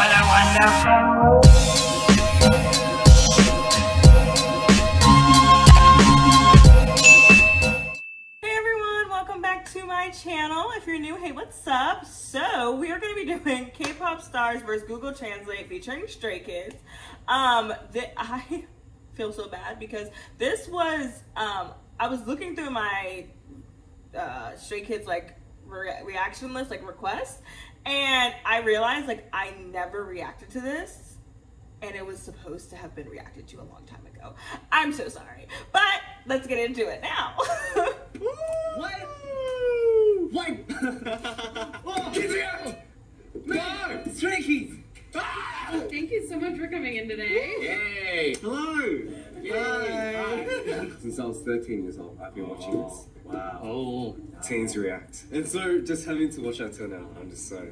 What a wonderful. Hey everyone, welcome back to my channel. If you're new, hey, what's up? So we are going to be doing K-pop stars versus Google Translate featuring Stray Kids. Um, th- I feel so bad because this was um, I was looking through my uh, Stray Kids like re- reaction list, like requests, and I realized like I never reacted to this and it was supposed to have been reacted to a long time ago. I'm so sorry. But let's get into it now. What? What? Kids react! No! Stray Kids! Ah! Thank you so much for coming in today. Yay! Hello! Yay! Since I was 13 years old, I've been watching this. Wow. Oh, teens react. And so just having to watch that turn now, I'm just so,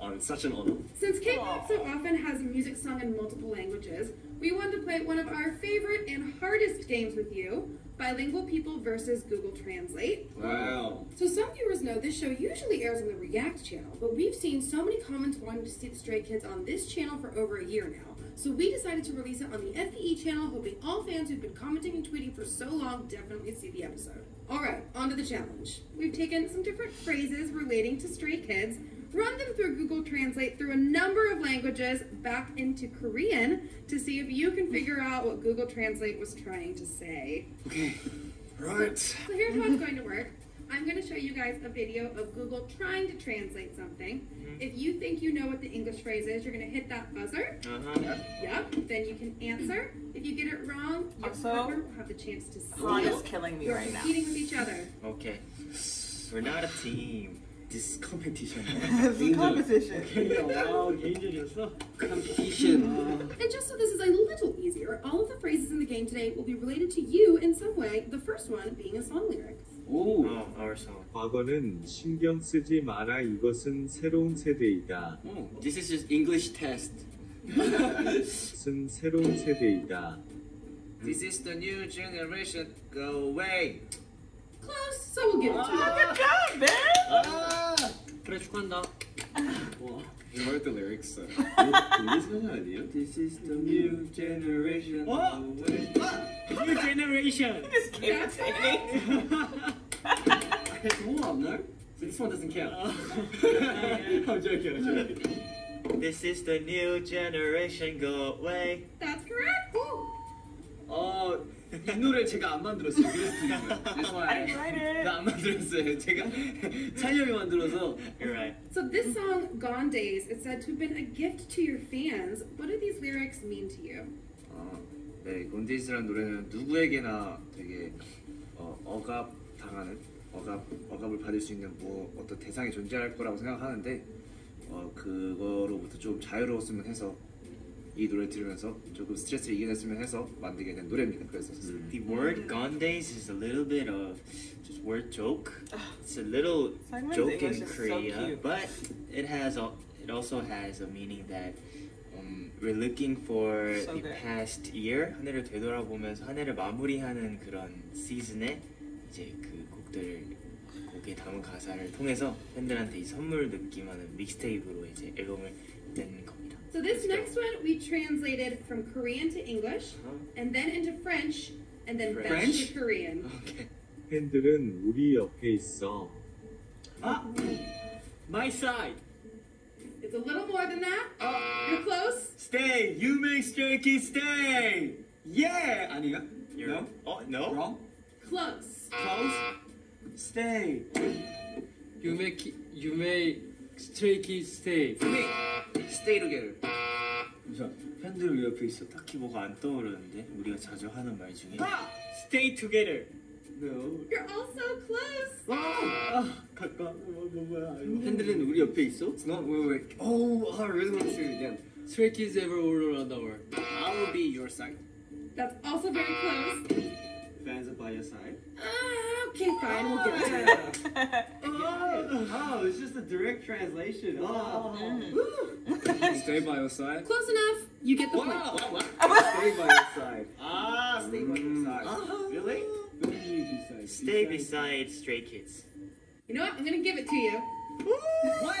oh, it's such an honor. Since K-pop so often has music sung in multiple languages, we wanted to play one of our favorite and hardest games with you, Bilingual People versus Google Translate. Wow. So some viewers know this show usually airs on the React channel, but we've seen so many comments wanting to see the Stray Kids on this channel for over a year now. So we decided to release it on the FBE channel, hoping all fans who've been commenting and tweeting for so long definitely see the episode. Alright, on to the challenge. We've taken some different phrases relating to Stray Kids, run them through Google Translate through a number of languages back into Korean to see if you can figure out what Google Translate was trying to say. Okay. Right. So here's how it's going to work. I'm going to show you guys a video of Google trying to translate something. Mm -hmm. If you think you know what the English phrase is, you're going to hit that buzzer. Uh-huh. Yep. Then you can answer. If you get it wrong, your also, partner will have the chance to see. Han is killing me you're right now. are competing with each other. Okay. We're not a team. This is competition. this is competition. competition. and just so this is a little easier, all of the phrases in the game today will be related to you in some way, the first one being a song lyric. Oh, our song. 과거는 신경 쓰지 마라. 이것은 새로운 세대이다. Oh, this is just English test. 이것은 새로운 세대이다. This is the new generation. Go away. Close, so we'll give it to you. Good job, man. 아! 그래 축하한다. You wrote the lyrics, so. This is the new generation. 어? Away. New generation. Just keep it singing. Hold on, no? So this one doesn't count. I'm joking, I'm joking. This is the new generation. Go away. That's correct. 어, 이 노래 제가 안 만들었어요. 그래서 드린 거예요. That's why. I write it. 나안 만들었어요. 제가 찬영이 만들어서. You're right. So this song, Gone Days, is said to have been a gift to your fans. What do these lyrics mean to you? 어, 네, 곤데이스라는 노래는 누구에게나 되게 어, 억압 당하는 억압 억압을 받을 수 있는 뭐 어떤 대상이 존재할 거라고 생각하는데 어, 그거로부터 좀 자유로웠으면 해서 이 노래 들으면서 조금 스트레스를 이겨냈으면 해서 만들게 된 노래입니다. 그래서 The word gone days is a little bit of just word joke. It's a little Simon's joke English in is so Korea, cute. but it has a, it also has a meaning that um, we're looking for So the good. past year 한 해를 되돌아보면서 한 해를 마무리하는 그런 시즌에 이제 그 곡들을 곡에 담은 가사를 통해서 팬들한테 이 선물 느낌하는 믹스테이프로 이제 앨범을 낸 겁니다. So this next one we translated from Korean to English, and then into French, and then back French? to Korean. 오케이. 팬들은 우리 옆에 있어. 아, my side. It's a little more than that. You're close. Stay. You make Kids stay. Yeah. 아니야? You're, No. Oh no. Wrong. Close. Close. Stay. You make you make kids stay. Me. Stay together. 잠시만 팬들 옆에 있어 딱히 뭐가 안 떠오르는데 우리가 자주 하는 말 중에 Stay together. No. You're also close. 아, 가까. 뭐, 뭐, 뭐야. 팬들은 우리 옆에 있어? No. Wait, wait. Oh, I really want to see it again. Stray kids ever all around the world. I will be your side. That's also very close. Fans are by your side. Ah, okay, fine. We'll give it to you. Oh, oh, it's just a direct translation. Oh. Stay by your side. Close enough. You get the point. Wow, wow, wow. Stay by your side. Ah, stay by your side. Stay beside Stray Kids. You know what? I'm gonna give it to you. What? what?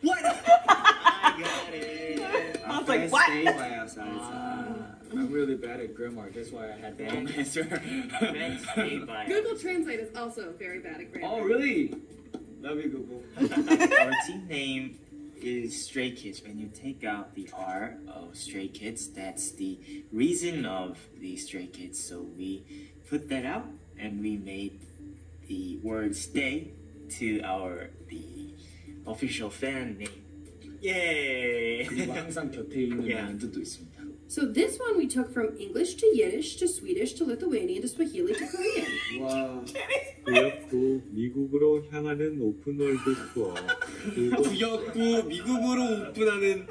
what? I got it. I was like, what? day by outside. I'm really bad at grammar. That's why I had the wrong answer. Best day by Google Translate is also very bad at grammar. oh, really? Love you, Google. Our team name is Stray Kids. When you take out the R of Stray Kids, that's the reason of the Stray Kids. So we put that out and we made the word stay to our the official fan name. Yay! 그리고 항상 곁에 있는 Yeah. 라는 뜻도 있습니다. So this one we took from English to Yiddish to Swedish to Lithuanian to Swahili to Korean. 와. 구역구 미국으로 향하는 오픈월드 투어 구역- 구역구 미국으로 오픈하는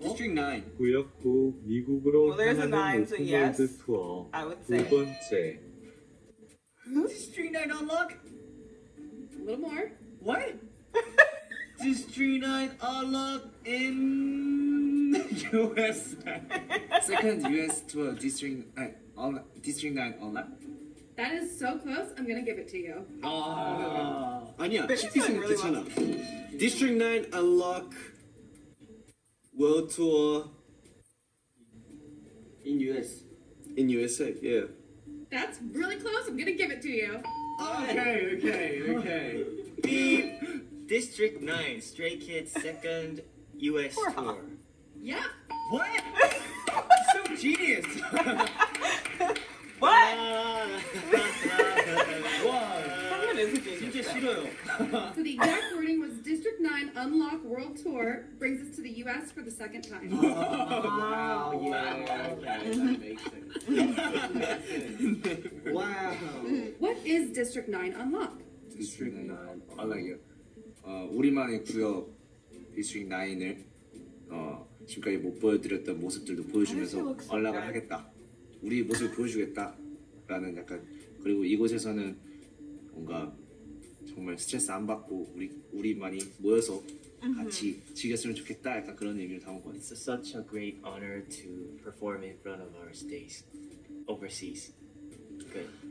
District 9. 구역구 미국으로 Well, there's a 향하는 nine, so 오픈월드 yes. 투어 I would 두 say. 번째 District 9 unlock? A little more. What? District 9 unlock in USA. Second US tour District 9 unlock. District 9 unlock? That is so close. I'm gonna give it to you. 아 아니야 But she's doing CPC는 really 괜찮아. District 9 unlock world tour In US. in USA. Yeah. That's really close. I'm gonna give it to you. Okay, okay, okay. Beep. District 9, Stray Kids second US Poor tour. Hawk. Yeah. What? so genius. What? wow. Someone is a genius. 진짜 싫어요. So the exact wording was District 9 Unlock World Tour brings us to the US for the second time. wow, yeah. Okay, that makes sense. wow. What is District 9 Unlock? District 9 unlock이요. 어, 우리만의 구역 District 9을 어, 지금까지 못 보여드렸던 모습들도 보여주면서 언락을 bad. 하겠다. 우리 모습을 보여주겠다라는 약간 그리고 이곳에서는 뭔가 정말 스트레스 안 받고 우리 우리만이 모여서 같이 즐겼으면 좋겠다. 약간 그런 의미를 담은 것 같아요. It's such a great honor to perform in front of our stage overseas. Good.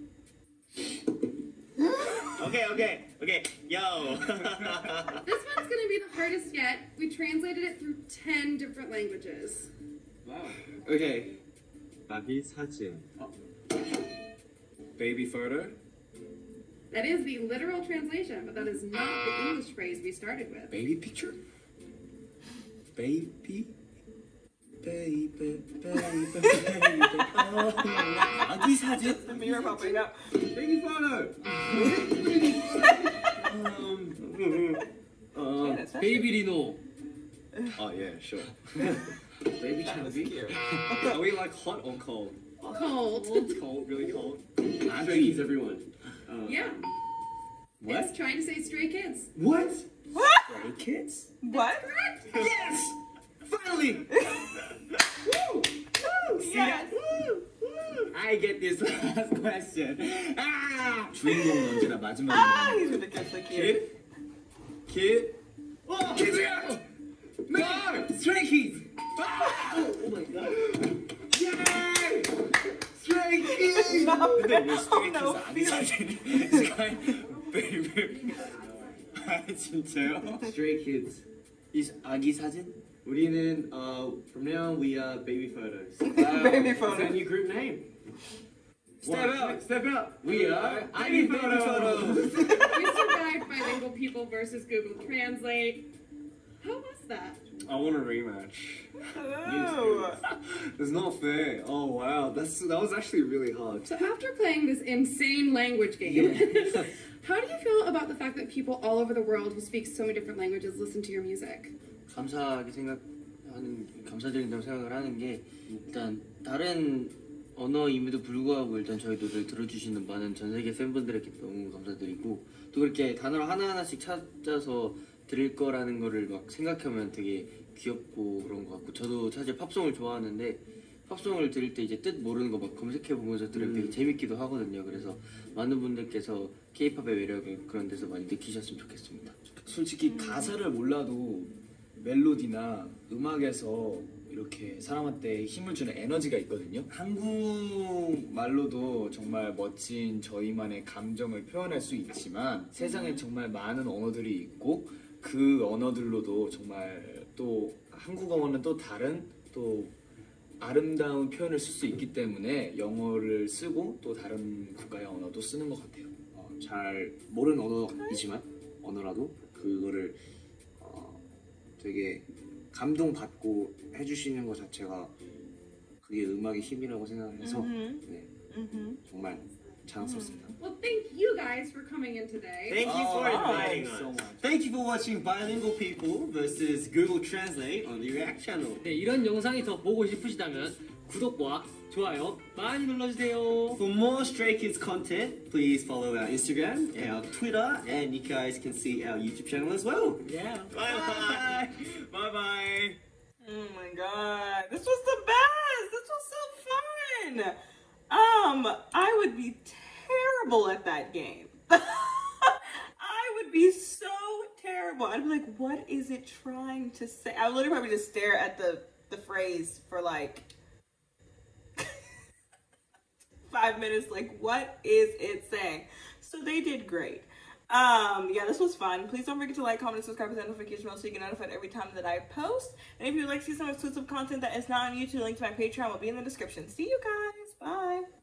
Okay, okay, okay. Yo. this one's gonna be the hardest yet. We translated it through ten different languages. Wow. Okay. Oh. Baby picture. Baby photo. That is the literal translation, but that is not the English phrase we started with. Baby picture. Baby baby, baby, baby. oh, I just had just the mirror popping up. Baby photo. um, uh, yeah, baby Reno. Oh yeah, sure. baby Changbin. Are we like hot or cold? Cold. It's cold, really cold. Strays, everyone. Um, yeah. What? It's trying to say stray kids. What? What? Stray kids? What? Yes! Finally! I get this last question. Ah! 주인공은 언제나 마지막에 Ah, he's ridiculously cute. Kid? Kid? Oh, Kids React! No! Stray Kids! Ah! Oh, oh my god. Yay! Stray Kids! Stop 근데 it. 왜 Stray Oh, no, Kids 안 Felix. 사진? Sky Baby. 아 진짜요? Stray Kids. Is 아기 사진? 우리는 uh, from now on, we are baby photos. Baby It's our photos. new group name. Step out! Step out! We are baby photos. We survived bilingual people versus Google Translate. How was that? I want a rematch. Ooh. It's not fair. Oh wow, that's that was actually really hard. So after playing this insane language game, how do you feel about the fact that people all over the world who speak so many different languages listen to your music? 감사하게 생각하는 감사드린다고 생각을 하는 게 일단 다른 언어임에도 불구하고 일단 저희 노래를 들어주시는 많은 전 세계 팬분들에게 너무 감사드리고 또 그렇게 단어를 하나하나씩 찾아서 들을 거라는 거를 막 생각하면 되게 귀엽고 그런 것 같고 저도 사실 팝송을 좋아하는데 팝송을 들을 때 이제 뜻 모르는 거 막 검색해 보면서 들으면 되게 재밌기도 하거든요. 그래서 많은 분들께서 K-팝의 매력을 그런 데서 많이 느끼셨으면 좋겠습니다. 솔직히 가사를 몰라도 멜로디나 음악에서 이렇게 사람한테 힘을 주는 에너지가 있거든요. 한국 말로도 정말 멋진 저희만의 감정을 표현할 수 있지만 세상에 정말 많은 언어들이 있고 그 언어들로도 정말 또 한국어와는 또 다른 또 아름다운 표현을 쓸 수 있기 때문에 영어를 쓰고 또 다른 국가의 언어도 쓰는 것 같아요. 어, 잘 모르는 언어이지만 언어라도 그거를 어, 되게 감동받고 해주시는 것 자체가 그게 음악의 힘이라고 생각을 해서 Mhm. 네, Mhm. 정말 자랑스럽습니다. Well, thank you guys for coming in today. Thank you for Oh, inviting us. Thank you for watching Bilingual People versus Google Translate on the React channel. 네, 이런 영상이 더 보고 싶으시다면 구독과 좋아요 많이 눌러주세요. For more Stray Kids content, please follow our Instagram, our Twitter, and you guys can see our YouTube channel as well. Yeah. Bye bye. bye bye. Oh my god, this was the best. This was so fun. Um, I would be terrible at that game. I would be so terrible. I'd be like, what is it trying to say? I would literally probably just stare at the the phrase for like minutes like what is it saying? So they did great. Um yeah this was fun. Please don't forget to like comment and subscribe with the notification bell so you get notified every time that i post. And if you'd like to see some exclusive content that is not on youtube link to my patreon will be in the description. See you guys. Bye